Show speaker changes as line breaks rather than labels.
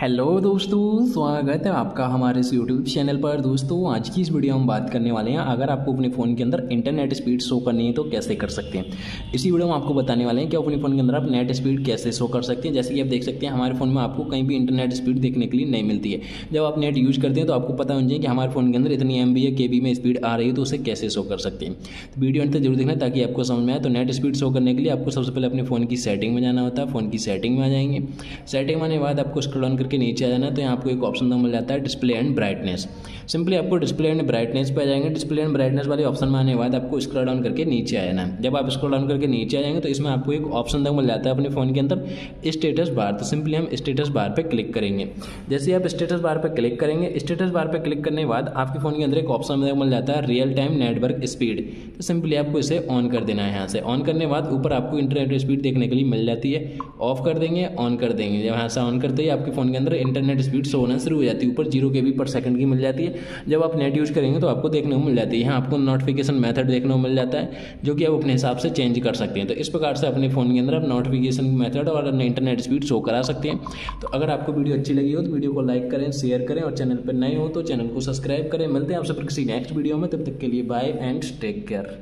Hello दोस्तों, स्वागत है आपका हमारे इस यूट्यूब चैनल पर। दोस्तों, आज की इस वीडियो में हम बात करने वाले हैं। अगर आपको अपने फ़ोन के अंदर इंटरनेट स्पीड शो करनी है तो कैसे कर सकते हैं? इसी वीडियो में आपको बताने वाले हैं कि अपने फ़ोन के अंदर आप नेट स्पीड कैसे शो कर सकते हैं। जैसे कि आप देख सकते हैं, हमारे फ़ोन में आपको कहीं भी इंटरनेट स्पीड देखने के लिए नहीं मिलती है। जब आप नेट यूज़ करते हैं तो आपको पता होना चाहिए कि हमारे फ़ोन के अंदर इतनी एम बी के में स्पीड आ रही है तो उसे कैसे शो कर सकते हैं? तो वीडियो अंत ज़रूर देखना ताकि आपको समझ में आए। तो नेट स्पीड शो करने के लिए आपको सबसे पहले अपने फ़ोन की सेटिंग में जाना होता है। फ़ोन की सेटिंग में आ जाएँगे। सेटिंग में आने के बाद आपको स्क्रॉल ऑन करके नीचे आ जाना तो यहाँ आपको एक ऑप्शन मिल जाता है डिस्प्ले एंड ब्राइटनेस सिंपली आपको डिस्प्ले एंड ब्राइटनेस पे आ जाएँगे। डिस्प्ले एंड ब्राइटनेस वाले ऑप्शन में आने के बाद आपको स्क्रॉल डाउन करके नीचे आ जाना जब आप स्क्रॉल डाउन करके नीचे आ जाएँगे तो इसमें आपको एक ऑप्शन तक मिल जाता है अपने फ़ोन के अंदर स्टेटस बार तो सिंपली हम स्टेटस बार पर क्लिक करेंगे। जैसे आप स्टेटस बार पर क्लिक करेंगे स्टेटस बार पर क्लिक करने के बाद आपके फ़ोन के अंदर एक ऑप्शन मिल जाता है रियल टाइम नेटवर्क स्पीड तो सिंपली आपको इसे ऑन कर देना है यहाँ से। ऑन करने के बाद ऊपर आपको इंटरनेट स्पीड देखने के लिए मिल जाती है। ऑफ़ कर देंगे ऑन कर देंगे। जब यहाँ से ऑन करते ही आपके फ़ोन के अंदर इंटरनेट स्पीड शो होना शुरू हो जाती है। ऊपर ज़ीरो के बी पर सेकंड की मिल जाती है। जब आप नेट यूज़ करेंगे तो आपको देखने को मिल जाती है। यहाँ आपको नोटिफिकेशन मेथड देखने को मिल जाता है, जो कि आप अपने हिसाब से चेंज कर सकते हैं। तो इस प्रकार से अपने फ़ोन के अंदर आप नोटिफिकेशन मेथड और इंटरनेट स्पीड शो करा सकते हैं। तो अगर आपको वीडियो अच्छी लगी हो तो वीडियो को लाइक करें शेयर करें और चैनल पर नए हो तो चैनल को सब्सक्राइब करें। मिलते हैं आपसे फिर किसी नेक्स्ट वीडियो में। तब तक के लिए बाय एंड टेक केयर